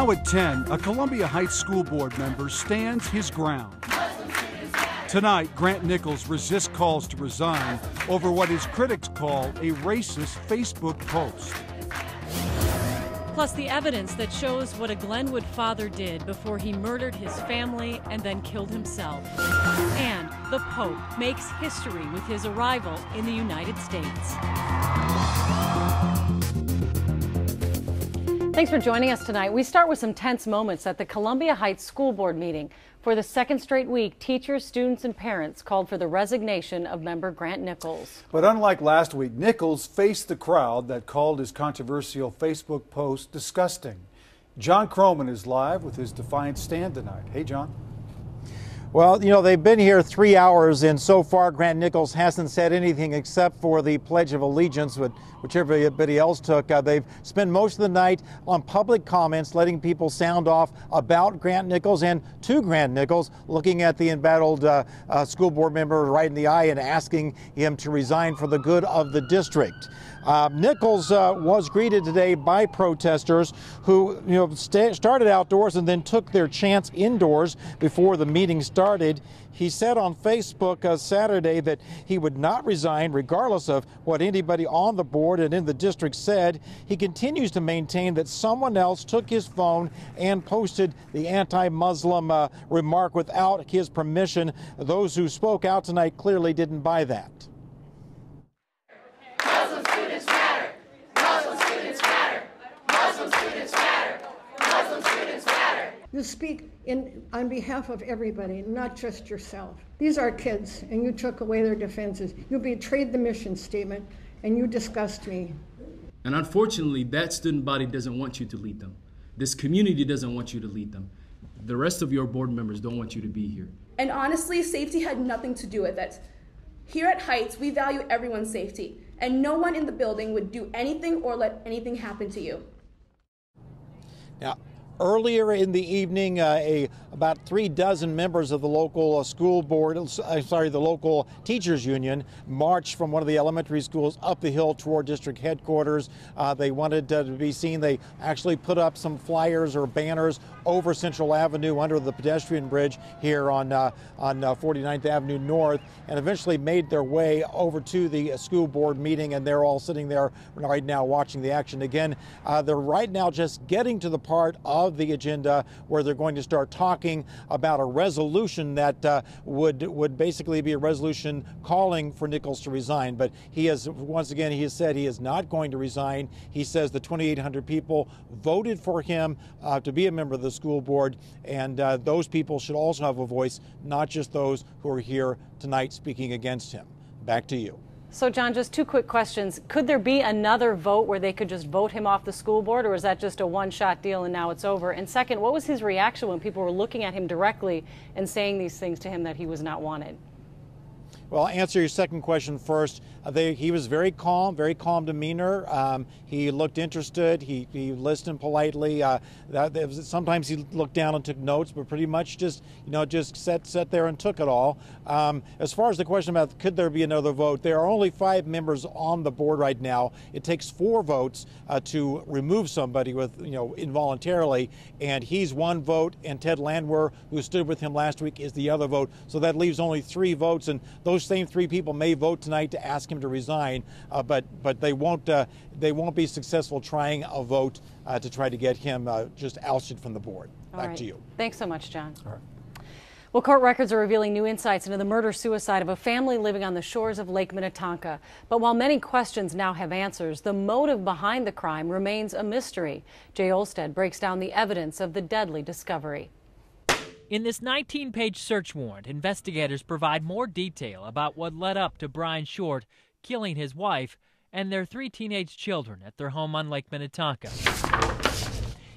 Now at 10, a Columbia Heights School Board member stands his ground. Tonight, Grant Nichols resists calls to resign over what his critics call a racist Facebook post. Plus, the evidence that shows what a Greenwood father did before he murdered his family and then killed himself. And the Pope makes history with his arrival in the United States. Thanks for joining us tonight. We start with some tense moments at the Columbia Heights School Board meeting. For the second straight week, teachers, students, and parents called for the resignation of member Grant Nichols. But unlike last week, Nichols faced the crowd that called his controversial Facebook post disgusting. John Croman is live with his defiant stand tonight. Hey, John. Well, you know, they've been here three hours, and so far Grant Nichols hasn't said anything except for the Pledge of Allegiance, which everybody else took. Uh, they've spent most of the night on public comments, letting people sound off about Grant Nichols and to Grant Nichols, looking at the embattled uh, uh, school board member right in the eye and asking him to resign for the good of the district. Uh, Nichols uh, was greeted today by protesters who, you know, st started outdoors and then took their chance indoors before the meeting started. He said on Facebook uh, Saturday that he would not resign regardless of what anybody on the board and in the district said. He continues to maintain that someone else took his phone and posted the anti-Muslim uh, remark without his permission. Those who spoke out tonight clearly didn't buy that. You speak in, on behalf of everybody, not just yourself. These are kids, and you took away their defenses. You betrayed the mission statement, and you disgust me. And unfortunately, that student body doesn't want you to lead them. This community doesn't want you to lead them. The rest of your board members don't want you to be here. And honestly, safety had nothing to do with it. Here at Heights, we value everyone's safety, and no one in the building would do anything or let anything happen to you. Now, Earlier in the evening, uh, a, about three dozen members of the local uh, school board, uh, sorry, the local teachers union, marched from one of the elementary schools up the hill toward district headquarters. Uh, they wanted uh, to be seen. They actually put up some flyers or banners over Central Avenue under the pedestrian bridge here on uh, on 49th Avenue North, and eventually made their way over to the school board meeting. And they're all sitting there right now watching the action. Again, they're right now just getting to the part of of the agenda where they're going to start talking about a resolution that uh, would would basically be a resolution calling for Nichols to resign. But he has once again he has said he is not going to resign. He says the 2,800 people voted for him uh, to be a member of the school board, and uh, those people should also have a voice, not just those who are here tonight speaking against him. Back to you. So, John, just two quick questions. Could there be another vote where they could just vote him off the school board, or is that just a one shot deal and now it's over? And second, what was his reaction when people were looking at him directly and saying these things to him that he was not wanted? Well, I'll answer your second question first. Uh, they, he was very calm, very calm demeanor. Um, he looked interested. He, he listened politely. Uh, that, that was, sometimes he looked down and took notes, but pretty much just you know just sat sat there and took it all. Um, as far as the question about could there be another vote, there are only five members on the board right now. It takes four votes uh, to remove somebody with you know involuntarily, and he's one vote, and Ted Landwehr, who stood with him last week, is the other vote. So that leaves only three votes, and those same three people may vote tonight to ask him to resign, uh, but but they won't uh, they won't be successful trying a vote uh, to try to get him uh, just ousted from the board. All Back right. to you. Thanks so much, John. All right. Well, court records are revealing new insights into the murder suicide of a family living on the shores of Lake Minnetonka. But while many questions now have answers, the motive behind the crime remains a mystery. Jay Olstad breaks down the evidence of the deadly discovery. In this 19 page search warrant, investigators provide more detail about what led up to Brian Short killing his wife and their three teenage children at their home on Lake Minnetonka.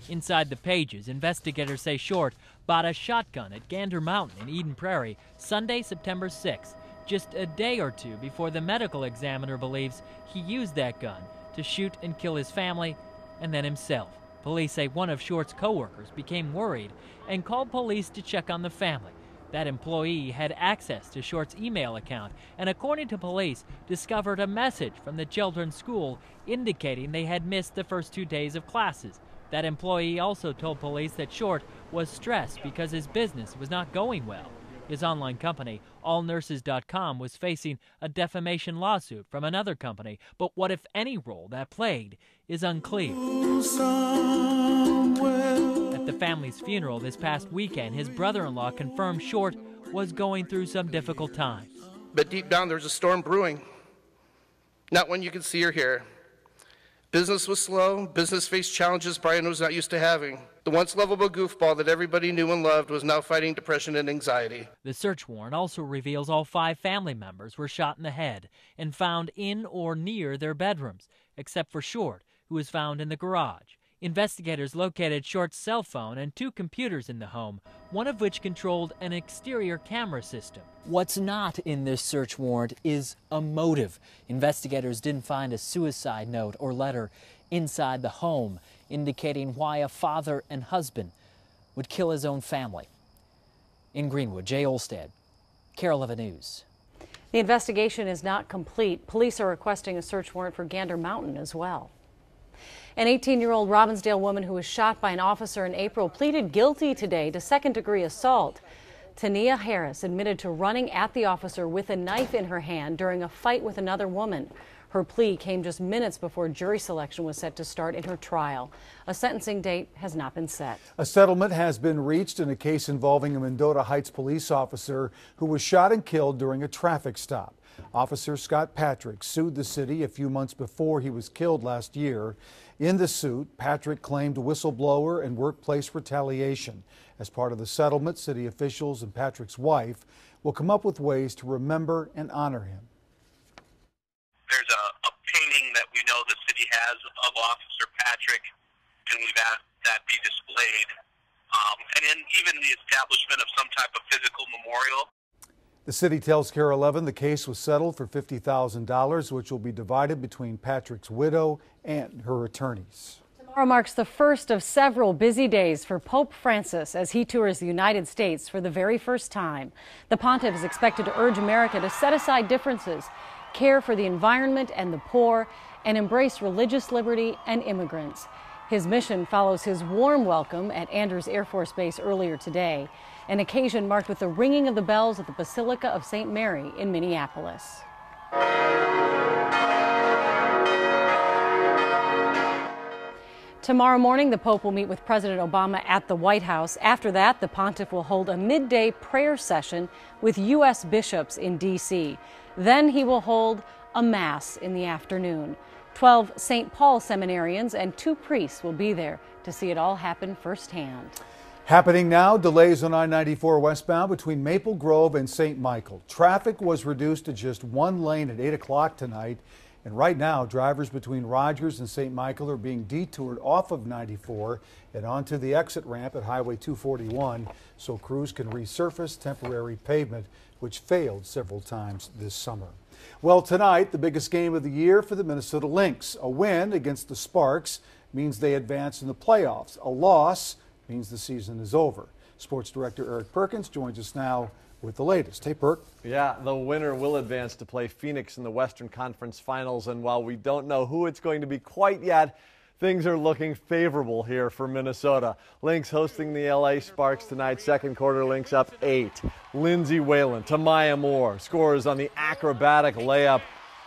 Inside the pages, investigators say Short bought a shotgun at Gander Mountain in Eden Prairie Sunday, September 6, just a day or two before the medical examiner believes he used that gun to shoot and kill his family and then himself. Police say one of Short's coworkers became worried and called police to check on the family. That employee had access to Short's email account and, according to police, discovered a message from the children's school indicating they had missed the first two days of classes. That employee also told police that Short was stressed because his business was not going well. His online company, allnurses.com, was facing a defamation lawsuit from another company, but what, if any, role that played is unclear. At the family's funeral this past weekend, his brother in law confirmed Short was going through some difficult times. But deep down, there's a storm brewing. Not one you can see or hear. Business was slow. Business faced challenges Brian was not used to having. The once lovable goofball that everybody knew and loved was now fighting depression and anxiety. The search warrant also reveals all five family members were shot in the head and found in or near their bedrooms, except for Short, who was found in the garage. Investigators located Short's cell phone and two computers in the home, one of which controlled an exterior camera system. What's not in this search warrant is a motive. Investigators didn't find a suicide note or letter inside the home, indicating why a father and husband would kill his own family. In Greenwood, Jay Olstad, KARE 11 News. The investigation is not complete. Police are requesting a search warrant for Gander Mountain as well. An 18 year old Robbinsdale woman who was shot by an officer in April pleaded guilty today to second degree assault. Tania Harris admitted to running at the officer with a knife in her hand during a fight with another woman. Her plea came just minutes before jury selection was set to start in her trial. A sentencing date has not been set. A settlement has been reached in a case involving a Mendota Heights police officer who was shot and killed during a traffic stop. Officer Scott Patrick sued the city a few months before he was killed last year. In the suit, Patrick claimed whistleblower and workplace retaliation. As part of the settlement, city officials and Patrick's wife will come up with ways to remember and honor him. There's a, a painting that we know the city has of Officer Patrick, and we've asked that be. Um, and then even the establishment of some type of physical memorial the city tells KARE 11 the case was settled for $50,000, which will be divided between Patrick's widow and her attorneys. Tomorrow marks the first of several busy days for Pope Francis as he tours the United States for the very first time. The pontiff is expected to urge America to set aside differences, care for the environment and the poor, and embrace religious liberty and immigrants. His mission follows his warm welcome at Andrews Air Force Base earlier today an occasion marked with the ringing of the bells at the Basilica of St. Mary in Minneapolis. Tomorrow morning, the Pope will meet with President Obama at the White House. After that, the pontiff will hold a midday prayer session with U.S. bishops in D.C. Then he will hold a Mass in the afternoon. Twelve St. Paul seminarians and two priests will be there to see it all happen firsthand. Happening now, delays on I-94 westbound between Maple Grove and St. Michael. Traffic was reduced to just one lane at 8 o'clock tonight. And right now, drivers between Rogers and St. Michael are being detoured off of 94 and onto the exit ramp at Highway 241 so crews can resurface temporary pavement, which failed several times this summer. Well, tonight, the biggest game of the year for the Minnesota Lynx. A win against the Sparks means they advance in the playoffs. A loss means the season is over. Sports Director Eric Perkins joins us now with the latest. Hey, Perk. Yeah, the winner will advance to play Phoenix in the Western Conference Finals. And while we don't know who it's going to be quite yet, things are looking favorable here for Minnesota. Lynx hosting the LA Sparks tonight. Second quarter, Lynx up eight. Lindsay Whalen, to Maya Moore scores on the acrobatic layup.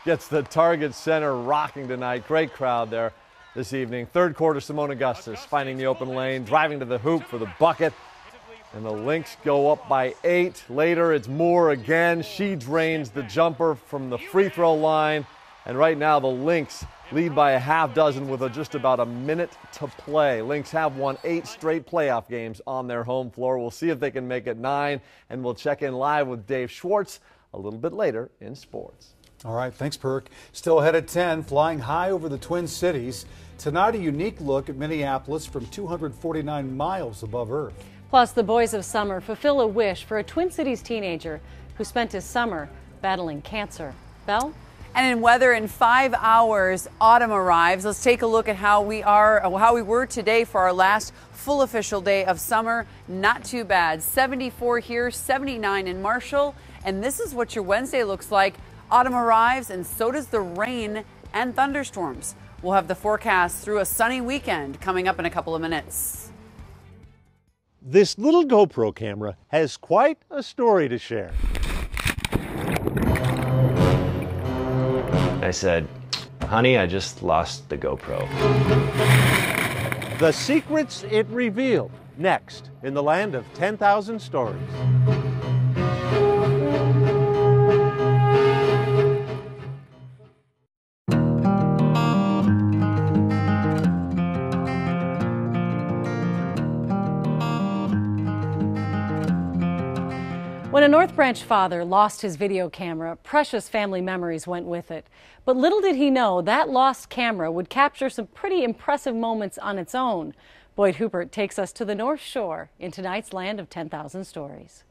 Gets the target center rocking tonight. Great crowd there this evening. Third quarter, Seimone Augustus finding the open lane, driving to the hoop for the bucket. And the Lynx go up by eight. Later, it's Moore again. She drains the jumper from the free throw line. And right now, the Lynx lead by a half dozen with a, just about a minute to play. Lynx have won eight straight playoff games on their home floor. We'll see if they can make it nine. And we'll check in live with Dave Schwartz a little bit later in sports. All right, thanks, Perk. Still ahead at 10, flying high over the Twin Cities. Tonight, a unique look at Minneapolis from 249 miles above Earth. Plus, the Boys of Summer fulfill a wish for a Twin Cities teenager who spent his summer battling cancer. Belle? And in weather, in five hours, autumn arrives. Let's take a look at how we are, how we were today for our last full official day of summer. Not too bad. 74 here, 79 in Marshall, and this is what your Wednesday looks like. Autumn arrives, and so does the rain and thunderstorms. We'll have the forecast through a sunny weekend coming up in a couple of minutes. This little GoPro camera has quite a story to share. I said, honey, I just lost the GoPro. The secrets it revealed next in the land of 10,000 stories. North Branch father lost his video camera, precious family memories went with it. But little did he know that lost camera would capture some pretty impressive moments on its own. Boyd Huppert takes us to the North Shore in tonight's Land of 10,000 Stories.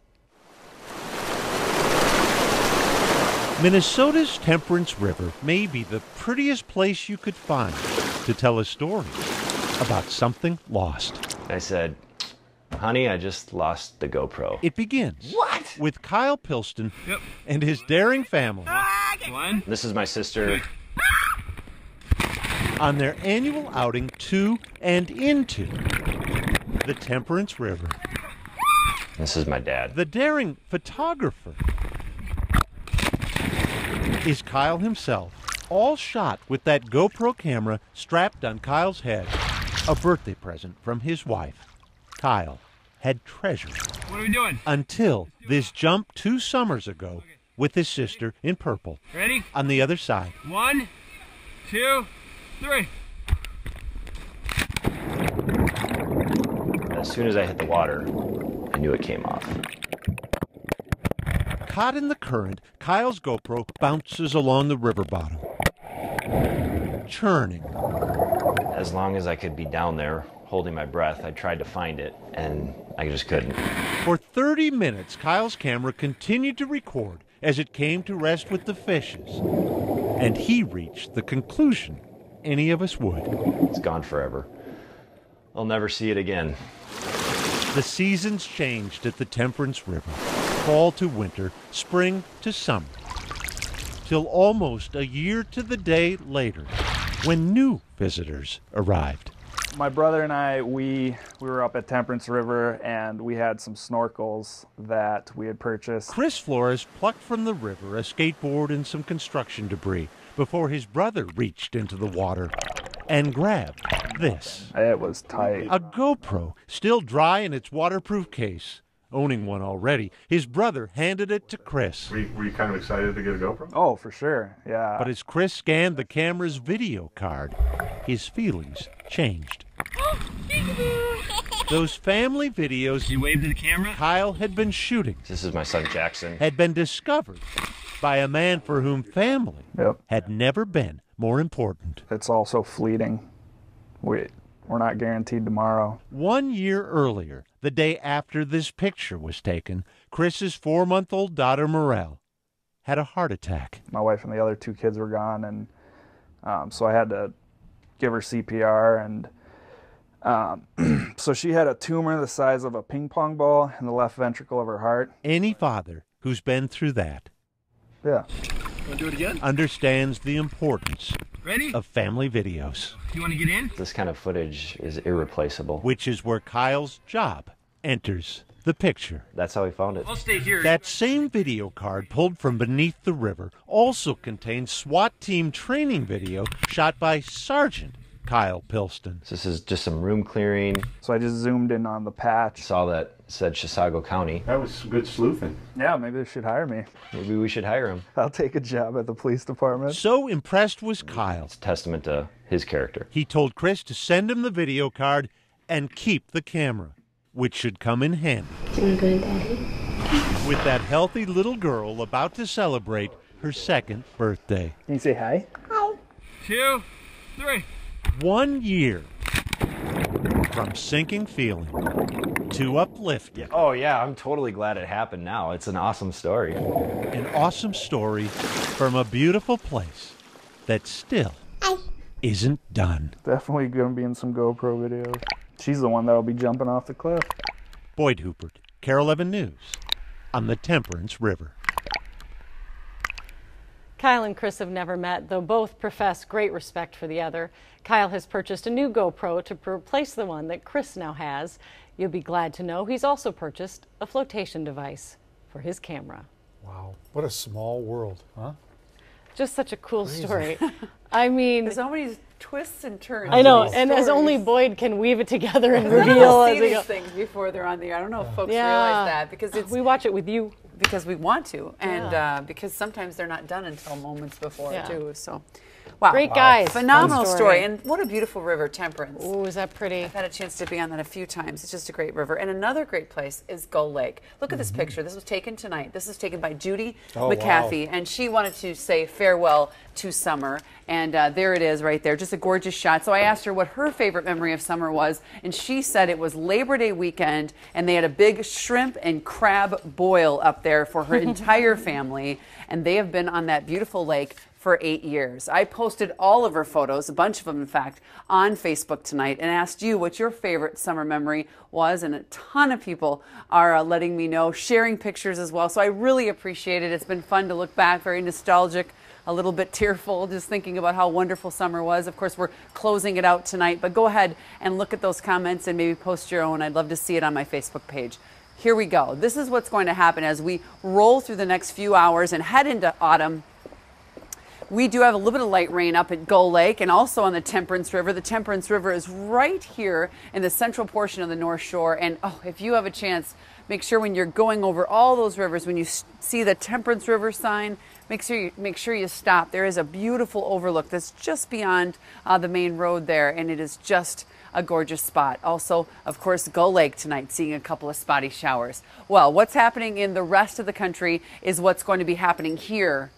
Minnesota's Temperance River may be the prettiest place you could find to tell a story about something lost. I said, honey, I just lost the GoPro. It begins what? with Kyle Pilston yep. and his daring family. One. This is my sister. On their annual outing to and into the Temperance River. This is my dad. The daring photographer is Kyle himself, all shot with that GoPro camera strapped on Kyle's head. A birthday present from his wife. Kyle had treasured. What are we doing? Until this jump two summers ago with his sister in purple. Ready? On the other side. One, two, three. As soon as I hit the water, I knew it came off. Caught in the current, Kyle's GoPro bounces along the river bottom, churning. As long as I could be down there holding my breath, I tried to find it, and I just couldn't. For 30 minutes, Kyle's camera continued to record as it came to rest with the fishes. And he reached the conclusion any of us would. It's gone forever. I'll never see it again. The seasons changed at the Temperance River fall to winter, spring to summer, till almost a year to the day later when new visitors arrived. My brother and I, we we were up at Temperance River and we had some snorkels that we had purchased. Chris Flores plucked from the river a skateboard and some construction debris before his brother reached into the water and grabbed this. It was tight. A GoPro, still dry in its waterproof case. Owning one already, his brother handed it to Chris. Were you, were you kind of excited to get a GoPro? Oh, for sure, yeah. But as Chris scanned the camera's video card, his feelings changed. Those family videos you waved to the camera? Kyle had been shooting. This is my son Jackson. Had been discovered by a man for whom family yep. had never been more important. It's also fleeting. We we're not guaranteed tomorrow. One year earlier, the day after this picture was taken, Chris's four month old daughter, Morel, had a heart attack. My wife and the other two kids were gone, and um, so I had to give her CPR. And um, so she had a tumor the size of a ping pong ball in the left ventricle of her heart. Any father who's been through that. Yeah. Want do it again? Understands the importance Ready? of family videos. You want to get in? This kind of footage is irreplaceable. Which is where Kyle's job enters the picture. That's how he found it. I'll stay here. That same video card pulled from beneath the river also contains SWAT team training video shot by Sergeant Kyle Pilston. So This is just some room clearing. So I just zoomed in on the patch. Saw that said Chisago County. That was good sleuthing. Yeah, maybe they should hire me. Maybe we should hire him. I'll take a job at the police department. So impressed was Kyle. It's a testament to his character. He told Chris to send him the video card and keep the camera, which should come in handy. Doing good, Daddy. With that healthy little girl about to celebrate her second birthday. Can you say hi? Hi. Two, three. One year from sinking feeling to uplifting. Oh, yeah, I'm totally glad it happened now. It's an awesome story. An awesome story from a beautiful place that still isn't done. Definitely going to be in some GoPro videos. She's the one that'll be jumping off the cliff. Boyd Huppert, KARE 11 News, on the Temperance River. Kyle and Chris have never met, though both profess great respect for the other. Kyle has purchased a new GoPro to replace the one that Chris now has. You'll be glad to know he's also purchased a flotation device for his camera. Wow, what a small world, huh? Just such a cool Crazy. story. I mean, There's so many twists and turns. I know, in these and as only Boyd can weave it together and We don't reveal see as these go. things before they're on the air. I don't know if folks Yeah. realize that because ah, it's we watch it with you because we want to, and Yeah. uh, because sometimes they're not done until moments before Yeah. too. So, wow, Great guys. phenomenal story. story. and what a beautiful river, Temperance. Ooh, is that pretty? I've had a chance to be on that a few times. It's just a great river. And another great place is Gull Lake. Look at this Mm-hmm. picture. This was taken tonight. This is taken by Judy Oh, McCaffey, and she wanted to say farewell to summer. And uh, there it is right there. Just a gorgeous shot. So I asked her what her favorite memory of summer was, and she said it was Labor Day weekend, and they had a big shrimp and crab boil up there for her entire family. And they have been on that beautiful lake for eight years. I posted all of her photos, a bunch of them, in fact, on Facebook tonight and asked you what your favorite summer memory was. And a ton of people are uh, letting me know, sharing pictures as well. So I really appreciate it. It's been fun to look back, very nostalgic. A little bit tearful just thinking about how wonderful summer was. Of course, we're closing it out tonight, but go ahead and look at those comments and maybe post your own. I'd love to see it on my Facebook page. Here we go. This is what's going to happen as we roll through the next few hours and head into autumn. We do have a little bit of light rain up at Gull Lake and also on the Temperance River. The Temperance River is right here in the central portion of the North Shore. And oh, if you have a chance, make sure when you're going over all those rivers, when you see the Temperance River sign, make sure you make sure you stop. There is a beautiful overlook that's just beyond uh, the main road there, and it is just a gorgeous spot. Also, of course, Gull Lake tonight, seeing a couple of spotty showers. Well, what's happening in the rest of the country is what's going to be happening here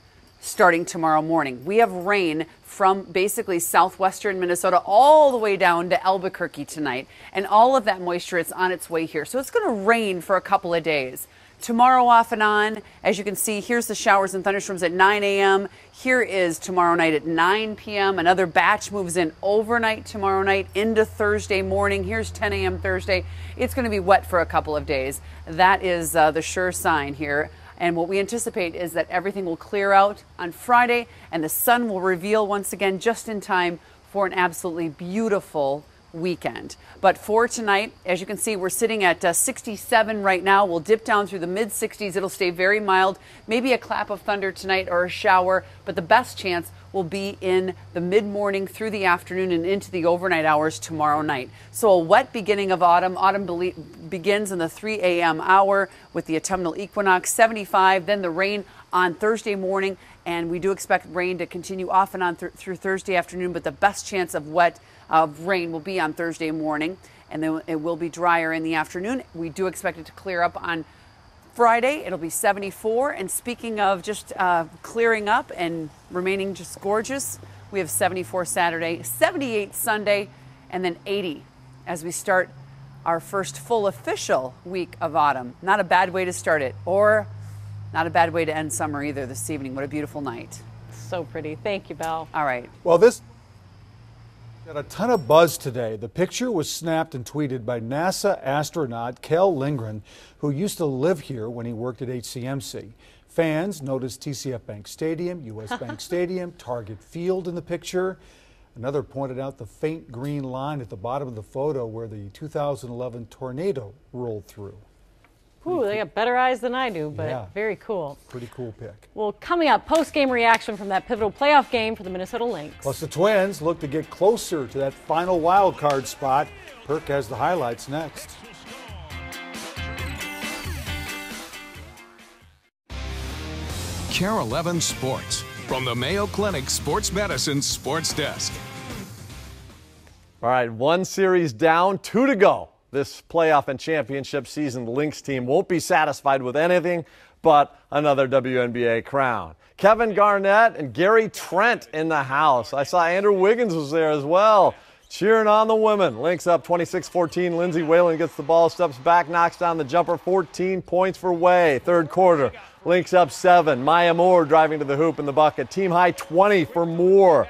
starting tomorrow morning. We have rain from basically southwestern Minnesota all the way down to Albuquerque tonight, and all of that moisture is on its way here. So it's going to rain for a couple of days. Tomorrow, off and on, as you can see, here's the showers and thunderstorms at 9 a.m. Here is tomorrow night at 9 p.m. Another batch moves in overnight tomorrow night into Thursday morning. Here's 10 a.m. Thursday. It's going to be wet for a couple of days. That is uh, the sure sign here. And what we anticipate is that everything will clear out on Friday and the sun will reveal once again just in time for an absolutely beautiful weekend. But for tonight, as you can see, we're sitting at uh, 67 right now. We'll dip down through the mid 60s. It'll stay very mild. Maybe a clap of thunder tonight or a shower, but the best chance will be in the mid morning through the afternoon and into the overnight hours tomorrow night. So a wet beginning of autumn. Autumn bele- begins in the 3 a.m. hour with the autumnal equinox, 75, then the rain on Thursday morning. And we do expect rain to continue off and on th- through Thursday afternoon, but the best chance of wet of rain will be on Thursday morning, and then it will be drier in the afternoon. We do expect it to clear up on Friday. It'll be 74. And speaking of just uh, clearing up and remaining just gorgeous, we have 74 Saturday, 78 Sunday, and then 80 as we start our first full official week of autumn. Not a bad way to start it, or not a bad way to end summer either this evening. What a beautiful night. So pretty. Thank you, Belle. All right. Well, this got a ton of buzz today. The picture was snapped and tweeted by NASA astronaut Kjell Lindgren, who used to live here when he worked at HCMC. Fans noticed TCF Bank Stadium, US Bank Stadium, Target Field in the picture. Another pointed out the faint green line at the bottom of the photo where the 2011 tornado rolled through. Ooh, they got better eyes than I do, but Yeah. very cool. Pretty cool pick. Well, coming up, post-game reaction from that pivotal playoff game for the Minnesota Lynx. Plus, the Twins look to get closer to that final wild card spot. Perk has the highlights next. KARE 11 Sports from the Mayo Clinic Sports Medicine Sports Desk. All right, one series down, two to go. This playoff and championship season, the Lynx team won't be satisfied with anything but another WNBA crown. Kevin Garnett and Gary Trent in the house. I saw Andrew Wiggins was there as well, cheering on the women. Lynx up 26 14. Lindsay Whalen gets the ball, steps back, knocks down the jumper. 14 points for Way. Third quarter. Lynx up seven. Maya Moore driving to the hoop in the bucket. Team high 20 for Moore.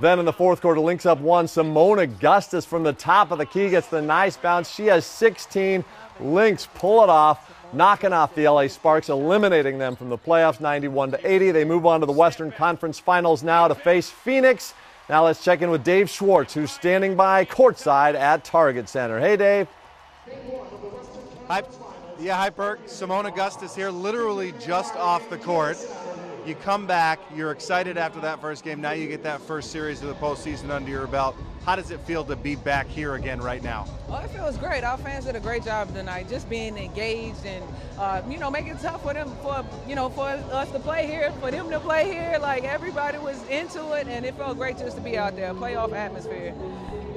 Then in the fourth quarter, Lynx up one. Seimone Augustus from the top of the key gets the nice bounce. She has 16. Lynx pull it off knocking off the LA Sparks, eliminating them from the playoffs 91 to 80. They move on to the Western Conference Finals now to face Phoenix. Now let's check in with Dave Schwartz, who's standing by courtside at Target Center. Hey, Dave. Hi, yeah, hi, Burke. Seimone Augustus here, literally just off the court. You come back, you're excited after that first game. Now you get that first series of the postseason under your belt. How does it feel to be back here again right now? Oh, it feels great. Our fans did a great job tonight, just being engaged and uh, you know making it tough for them for you know for us to play here, for them to play here. Like everybody was into it, and it felt great just to be out there, playoff atmosphere.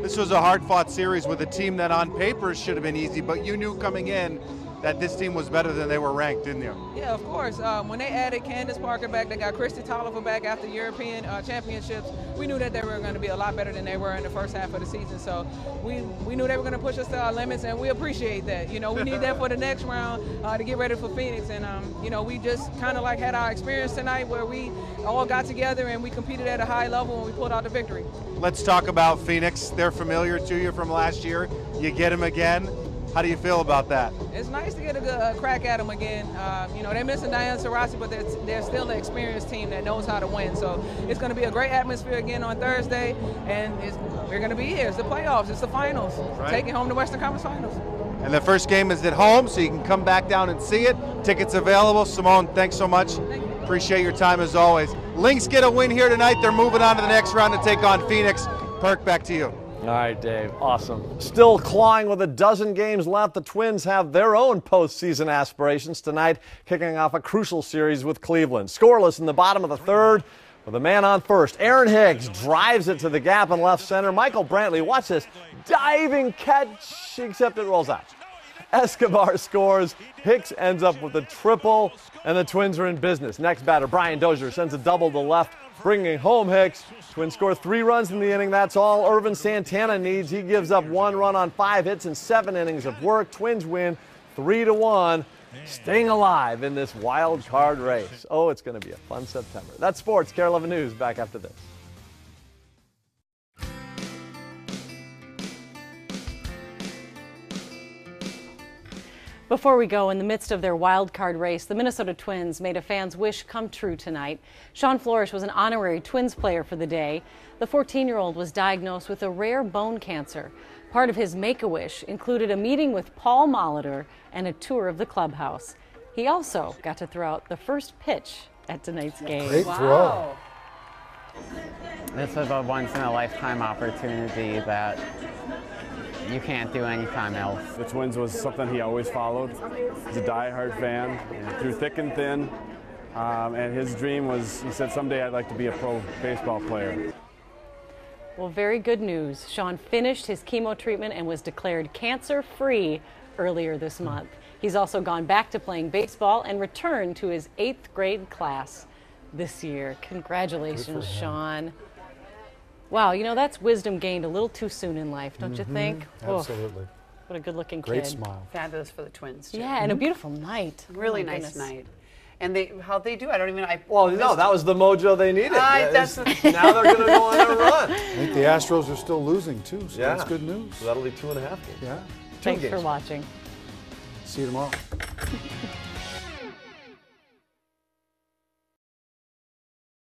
This was a hard-fought series with a team that on paper should have been easy, but you knew coming in that this team was better than they were ranked, didn't you? Yeah, of course. Um, when they added Candace Parker back, they got Kristi Toliver back after European uh, Championships. We knew that they were going to be a lot better than they were in the first half of the season. So we, we knew they were going to push us to our limits, and we appreciate that. You know, we need that for the next round uh, to get ready for Phoenix. And um, you know, we just kind of like had our experience tonight where we all got together and we competed at a high level and we pulled out the victory. Let's talk about Phoenix. They're familiar to you from last year. You get them again. How do you feel about that? It's nice to get a, good, a crack at them again. Uh, you know, they're missing Diane Taurasi, but they're, they're still an experienced team that knows how to win. So it's going to be a great atmosphere again on Thursday, and we're going to be here. It's the playoffs. It's the finals. Right. Taking home the Western Conference Finals. And the first game is at home, so you can come back down and see it. Tickets available. Seimone, thanks so much. Appreciate your time as always. Lynx get a win here tonight. They're moving on to the next round to take on Phoenix. Perk, back to you. All right, Dave. Awesome. Still clawing with a dozen games left, the Twins have their own postseason aspirations tonight, kicking off a crucial series with Cleveland. Scoreless in the bottom of the third. With a man on first, Aaron Hicks drives it to the gap in left center. Michael Brantley, watch this diving catch, except it rolls out. Escobar scores. Hicks ends up with a triple, and the Twins are in business. Next batter, Brian Dozier sends a double to left, bringing home Hicks. Twins score three runs in the inning. That's all Ervin Santana needs. He gives up one run on five hits and seven innings of work. Twins win three to one, staying alive in this wild card race. Oh, it's going to be a fun September. That's sports. KARE 11 News. Back after this. Before we go, in the midst of their wild card race, the Minnesota Twins made a fan's wish come true tonight. Sean Flores was an honorary Twins player for the day. The 14 year old was diagnosed with a rare bone cancer. Part of his Make a Wish included a meeting with Paul Molitor and a tour of the clubhouse. He also got to throw out the first pitch at tonight's game. Great throw. This was a once in a lifetime opportunity that you can't do anytime else. The Twins was something he always followed. He's a diehard fan through thick and thin. Um, and his dream was, he said, someday I'd like to be a pro baseball player. Well, very good news. Sean finished his chemo treatment and was declared cancer free earlier this month. He's also gone back to playing baseball and returned to his eighth grade class this year. Congratulations, Sean. Wow, you know, that's wisdom gained a little too soon in life, don't you Mhm, think? Oof, Absolutely. what a good looking Great kid. smile. Fabulous for the twins. Too. Yeah, and a beautiful night. Oh, Really my nice goodness. night. And they how they do? I don't even. I Well, no, that was the mojo they needed. I- Yeah, that's it's- now they're going to go on a run. I think the Astros are still losing too, so Yeah. that's good news. So that'll be two and a half games. Yeah. Thanks games. for watching. See you tomorrow.